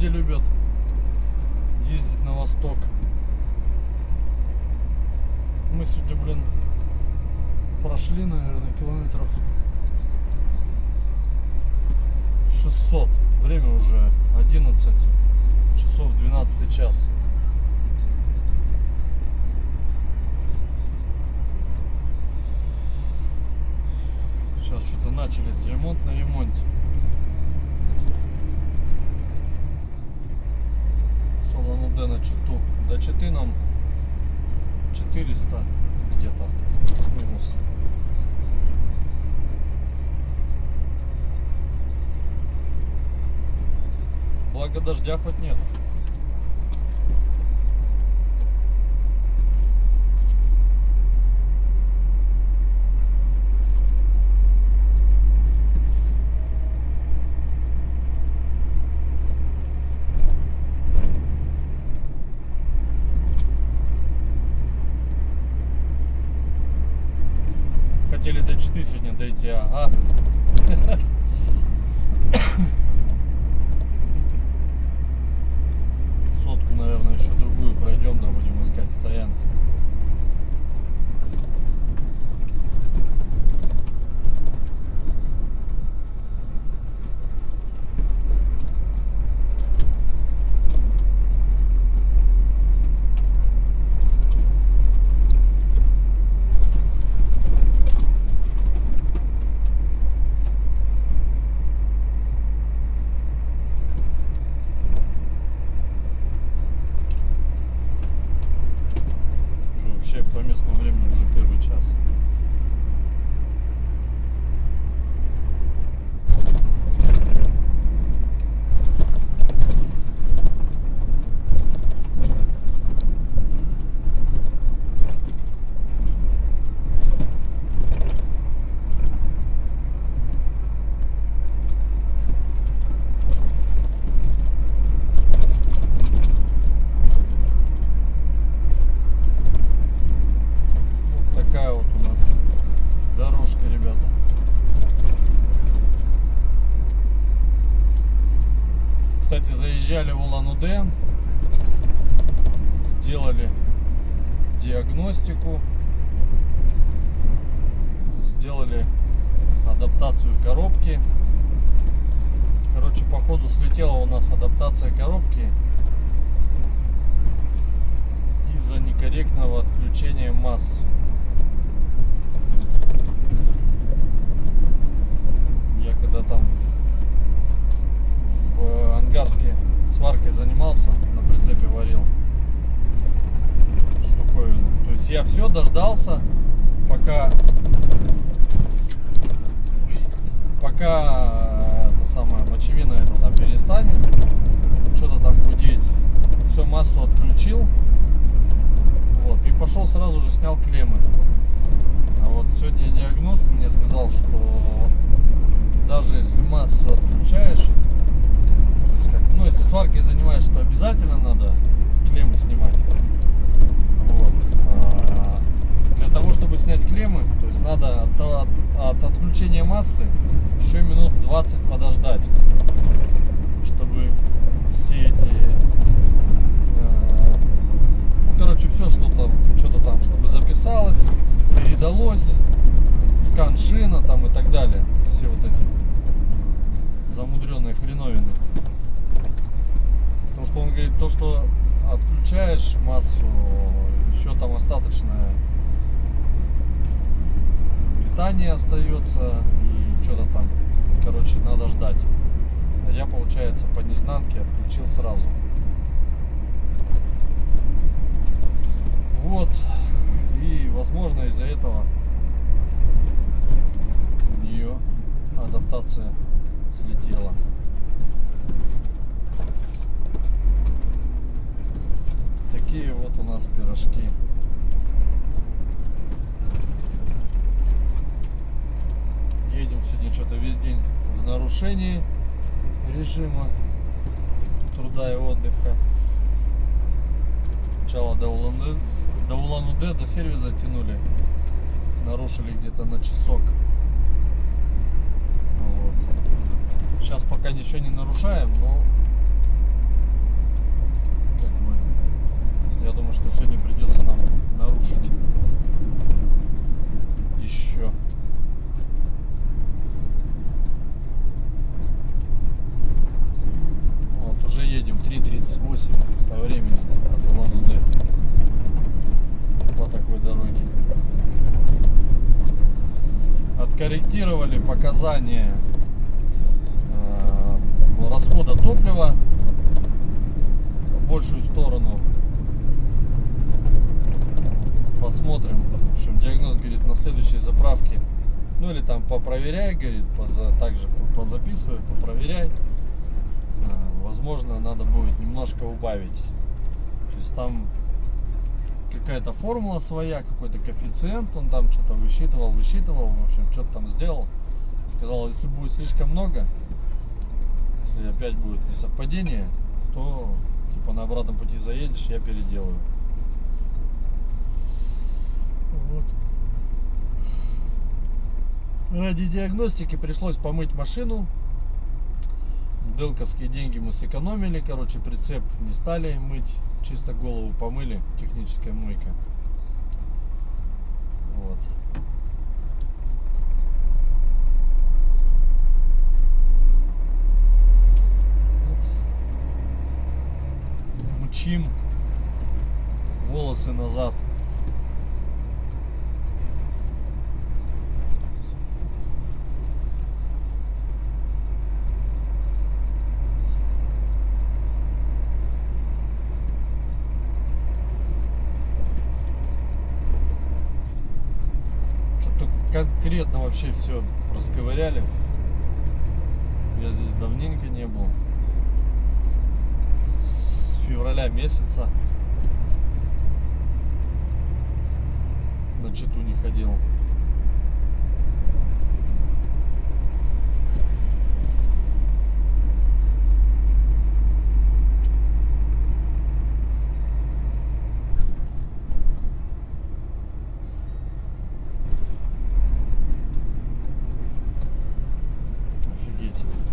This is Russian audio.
люди любят ездить на восток. Мы сегодня, блин, прошли, наверное, километров 600. Время уже 11 часов 12 час. Сейчас что-то начали ремонт на ремонте. Солону Д на читу. До читы нам 400 где-то минус. Благо дождя хоть нет. Хотели до Читы сегодня дойти, ага. Сотку, наверное, еще другую пройдем, да будем искать стоянку. Уже вообще по местному времени уже первый час. Вот такая вот у нас дорожка, ребята. Кстати, заезжали в Улан-Удэ, сделали диагностику, сделали адаптацию коробки. Короче, походу слетела у нас адаптация коробки из-за некорректного отключения массы. Я когда там в Ангарске сваркой занимался, на прицепе варил штуковину. То есть я все дождался, пока пока это самое мочевина это там перестанет что-то там гудеть. Все, массу отключил. Вот, и пошел сразу же снял клеммы. А вот сегодня диагност мне сказал, что даже если массу отключаешь, то есть как, бы, ну если сваркой занимаешься, то обязательно надо клеммы снимать. Вот. А для того, чтобы снять клеммы, то есть надо от, от- от отключения массы еще минут 20 подождать, чтобы все эти э, ну, короче, все, что там, что-то там, чтобы записалось, передалось, скан шина там и так далее. Все вот эти замудренные хреновины. Потому что он говорит, то, что отключаешь массу, еще там остаточное питание остается и что-то там. Короче, надо ждать. А я, получается, по незнанке отключил сразу. Вот. И, возможно, из-за этого у нее адаптация слетела. Такие вот у нас пирожки. Едем сегодня что-то весь день в нарушении режима труда и отдыха. Сначала до Улан-Удэ, до Улан-Удэ, до сервиса тянули. Нарушили где-то на часок. Вот. Сейчас пока ничего не нарушаем, но Думаю, что сегодня придется нам нарушить еще. Вот, уже едем 3.38 по времени от Улан-Удэ по такой дороге. Откорректировали показания э, расхода топлива в большую сторону. Посмотрим. В общем, диагноз говорит на следующей заправке. Ну или там попроверяй, говорит, поза, также позаписывай, попроверяй. Э, Возможно, надо будет немножко убавить. То есть там какая-то формула своя, какой-то коэффициент, он там что-то высчитывал, высчитывал, в общем, что-то там сделал. Сказал, если будет слишком много, если опять будет несовпадение, то типа на обратном пути заедешь, я переделаю. Вот. Ради диагностики пришлось помыть машину. Делковские деньги мы сэкономили, короче, прицеп не стали мыть, чисто голову помыли, техническая мойка. Вот. Мчим волосы назад. Что-то конкретно вообще все расковыряли. Я здесь давненько не был. С февраля месяца. На читу не ходил. офигеть.